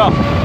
go.